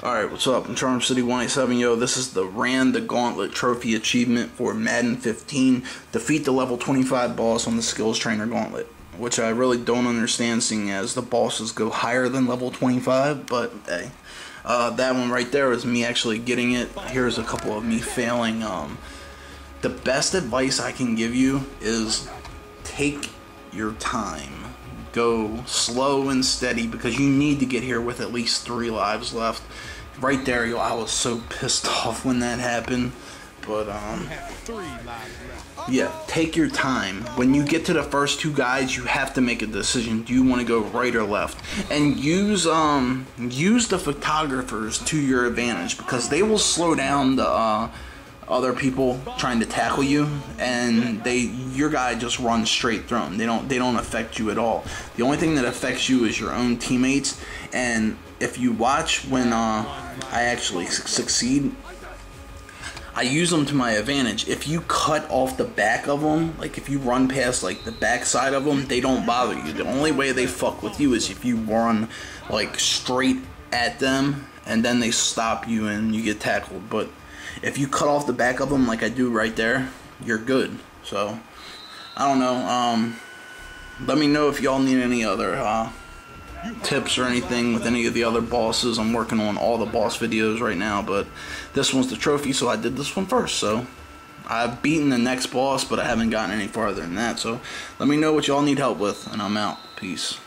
Alright, what's up? I'm Charm City 187. Yo, this is the Ran the Gauntlet Trophy achievement for Madden 15. Defeat the level 25 boss on the Skills Trainer Gauntlet. Which I really don't understand seeing as the bosses go higher than level 25, but hey. Uh, that one right there is me actually getting it. Here's a couple of me failing. Um, the best advice I can give you is take your time go slow and steady because you need to get here with at least three lives left. Right there, yo, I was so pissed off when that happened. But, um, yeah, take your time. When you get to the first two guys, you have to make a decision. Do you want to go right or left? And use, um, use the photographers to your advantage because they will slow down the, uh, other people trying to tackle you and they your guy just runs straight through them they don't they don't affect you at all. The only thing that affects you is your own teammates and if you watch when uh, I actually succeed I use them to my advantage. If you cut off the back of them like if you run past like the back side of them they don't bother you. The only way they fuck with you is if you run like straight at them and then they stop you and you get tackled. But if you cut off the back of them like I do right there, you're good. So, I don't know. Um, let me know if y'all need any other uh, tips or anything with any of the other bosses. I'm working on all the boss videos right now, but this one's the trophy, so I did this one first. So, I've beaten the next boss, but I haven't gotten any farther than that. So, let me know what y'all need help with, and I'm out. Peace.